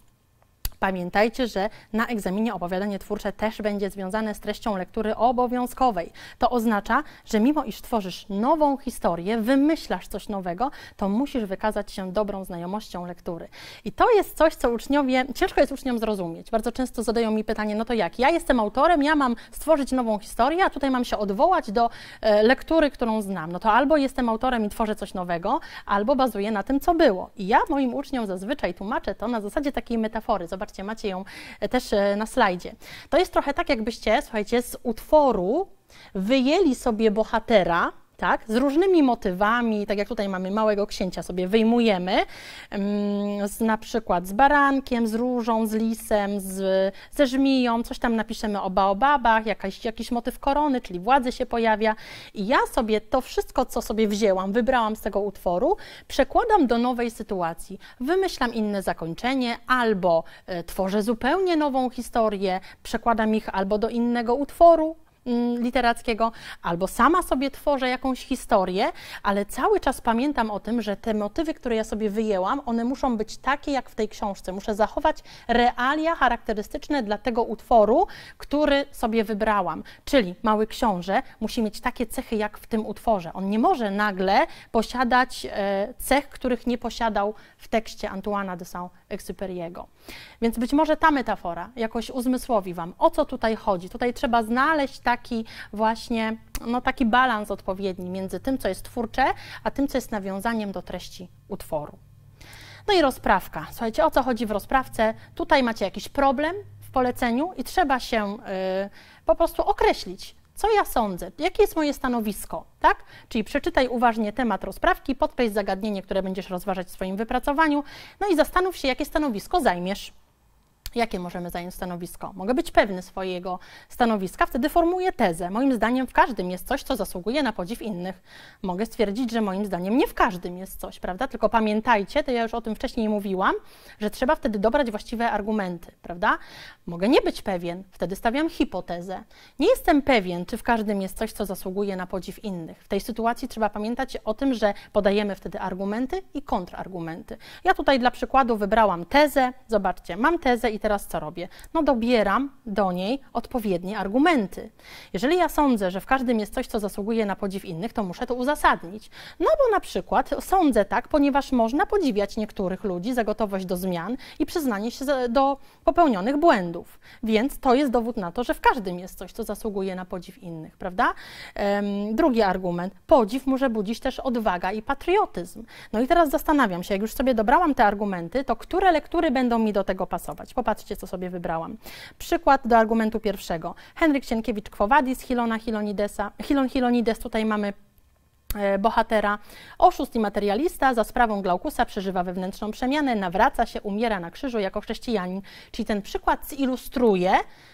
Pamiętajcie, że na egzaminie opowiadanie twórcze też będzie związane z treścią lektury obowiązkowej. To oznacza, że mimo iż tworzysz nową historię, wymyślasz coś nowego, to musisz wykazać się dobrą znajomością lektury. I to jest coś, co uczniowie, ciężko jest uczniom zrozumieć. Bardzo często zadają mi pytanie, no to jak? Ja jestem autorem, ja mam stworzyć nową historię, a tutaj mam się odwołać do e, lektury, którą znam. No to albo jestem autorem i tworzę coś nowego, albo bazuję na tym, co było. I ja moim uczniom zazwyczaj tłumaczę to na zasadzie takiej metafory. Zobaczcie, Zobaczcie, macie ją e, też e, na slajdzie. To jest trochę tak, jakbyście, słuchajcie, z utworu wyjęli sobie bohatera, tak, z różnymi motywami, tak jak tutaj mamy małego księcia sobie wyjmujemy, mm, z, na przykład z barankiem, z różą, z lisem, z, ze żmiją, coś tam napiszemy o baobabach, jakaś, jakiś motyw korony, czyli władzy się pojawia. I ja sobie to wszystko, co sobie wzięłam, wybrałam z tego utworu, przekładam do nowej sytuacji, wymyślam inne zakończenie, albo y, tworzę zupełnie nową historię, przekładam ich albo do innego utworu, literackiego, albo sama sobie tworzę jakąś historię, ale cały czas pamiętam o tym, że te motywy, które ja sobie wyjęłam, one muszą być takie jak w tej książce. Muszę zachować realia charakterystyczne dla tego utworu, który sobie wybrałam. Czyli mały książę musi mieć takie cechy jak w tym utworze. On nie może nagle posiadać e, cech, których nie posiadał w tekście Antoana de Saint-Exupéry'ego. Więc być może ta metafora jakoś uzmysłowi Wam, o co tutaj chodzi. Tutaj trzeba znaleźć tak taki właśnie, no taki balans odpowiedni między tym, co jest twórcze, a tym, co jest nawiązaniem do treści utworu. No i rozprawka. Słuchajcie, o co chodzi w rozprawce? Tutaj macie jakiś problem w poleceniu i trzeba się y, po prostu określić, co ja sądzę, jakie jest moje stanowisko, tak? Czyli przeczytaj uważnie temat rozprawki, podkreśl zagadnienie, które będziesz rozważać w swoim wypracowaniu, no i zastanów się, jakie stanowisko zajmiesz. Jakie możemy zająć stanowisko? Mogę być pewny swojego stanowiska, wtedy formułuję tezę. Moim zdaniem w każdym jest coś, co zasługuje na podziw innych. Mogę stwierdzić, że moim zdaniem nie w każdym jest coś, prawda? Tylko pamiętajcie, to ja już o tym wcześniej mówiłam, że trzeba wtedy dobrać właściwe argumenty, prawda? Mogę nie być pewien, wtedy stawiam hipotezę. Nie jestem pewien, czy w każdym jest coś, co zasługuje na podziw innych. W tej sytuacji trzeba pamiętać o tym, że podajemy wtedy argumenty i kontrargumenty. Ja tutaj dla przykładu wybrałam tezę. Zobaczcie, mam tezę i teraz co robię? No dobieram do niej odpowiednie argumenty. Jeżeli ja sądzę, że w każdym jest coś, co zasługuje na podziw innych, to muszę to uzasadnić. No bo na przykład sądzę tak, ponieważ można podziwiać niektórych ludzi za gotowość do zmian i przyznanie się do popełnionych błędów. Więc to jest dowód na to, że w każdym jest coś, co zasługuje na podziw innych, prawda? Um, drugi argument. Podziw może budzić też odwaga i patriotyzm. No i teraz zastanawiam się, jak już sobie dobrałam te argumenty, to które lektury będą mi do tego pasować? Popatrz Zobaczcie, co sobie wybrałam. Przykład do argumentu pierwszego. Henryk Sienkiewicz-Kwowadis, Hilona Hilonidesa. Hilon Hilonides, tutaj mamy e, bohatera. Oszust i materialista za sprawą Glaukusa przeżywa wewnętrzną przemianę, nawraca się, umiera na krzyżu jako chrześcijanin. Czyli ten przykład zilustruje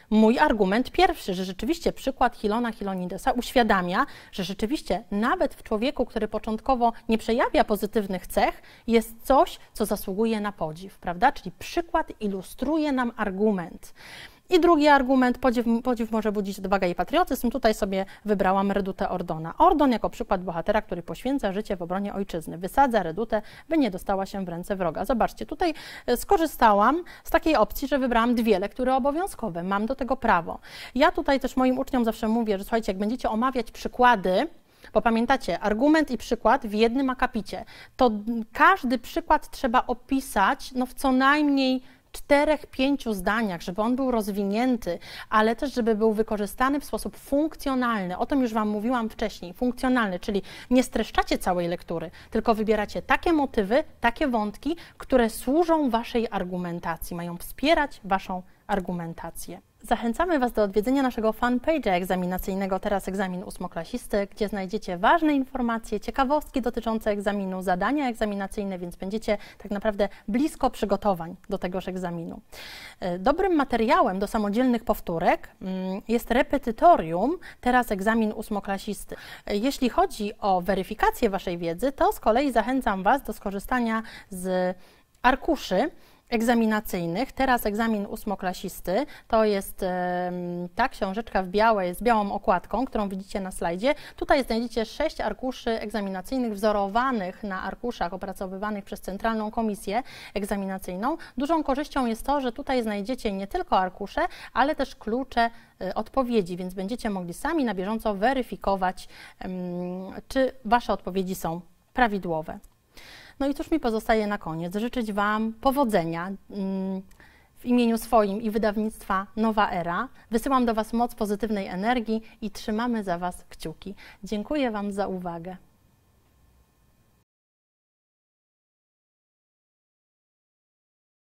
mój argument pierwszy, że rzeczywiście przykład Hilona Hilonidesa uświadamia, że rzeczywiście nawet w człowieku, który początkowo nie przejawia pozytywnych cech, jest coś, co zasługuje na podziw, prawda? Czyli przykład ilustruje nam argument. I drugi argument, podziw, podziw może budzić odwagę i patriotyzm. Tutaj sobie wybrałam Redutę Ordona. Ordon jako przykład bohatera, który poświęca życie w obronie ojczyzny. Wysadza Redutę, by nie dostała się w ręce wroga. Zobaczcie, tutaj e, skorzystałam z takiej opcji, że wybrałam dwie lektury obowiązkowe. Mam do tego prawo. Ja tutaj też moim uczniom zawsze mówię, że słuchajcie, jak będziecie omawiać przykłady, bo pamiętacie, argument i przykład w jednym akapicie, to każdy przykład trzeba opisać no, w co najmniej czterech, pięciu zdaniach, żeby on był rozwinięty, ale też, żeby był wykorzystany w sposób funkcjonalny. O tym już Wam mówiłam wcześniej. Funkcjonalny, czyli nie streszczacie całej lektury, tylko wybieracie takie motywy, takie wątki, które służą Waszej argumentacji, mają wspierać Waszą argumentację. Zachęcamy Was do odwiedzenia naszego fanpage'a egzaminacyjnego Teraz Egzamin ósmoklasisty, gdzie znajdziecie ważne informacje, ciekawostki dotyczące egzaminu, zadania egzaminacyjne, więc będziecie tak naprawdę blisko przygotowań do tegoż egzaminu. E, dobrym materiałem do samodzielnych powtórek mm, jest repetytorium Teraz Egzamin ósmoklasisty. E, jeśli chodzi o weryfikację Waszej wiedzy, to z kolei zachęcam Was do skorzystania z arkuszy, egzaminacyjnych. Teraz egzamin ósmoklasisty to jest ta książeczka w białej, z białą okładką, którą widzicie na slajdzie. Tutaj znajdziecie sześć arkuszy egzaminacyjnych wzorowanych na arkuszach opracowywanych przez Centralną Komisję Egzaminacyjną. Dużą korzyścią jest to, że tutaj znajdziecie nie tylko arkusze, ale też klucze y, odpowiedzi, więc będziecie mogli sami na bieżąco weryfikować, czy Wasze odpowiedzi są prawidłowe. No i cóż mi pozostaje na koniec? Życzyć Wam powodzenia mm, w imieniu swoim i wydawnictwa Nowa Era. Wysyłam do Was moc pozytywnej energii i trzymamy za Was kciuki. Dziękuję Wam za uwagę.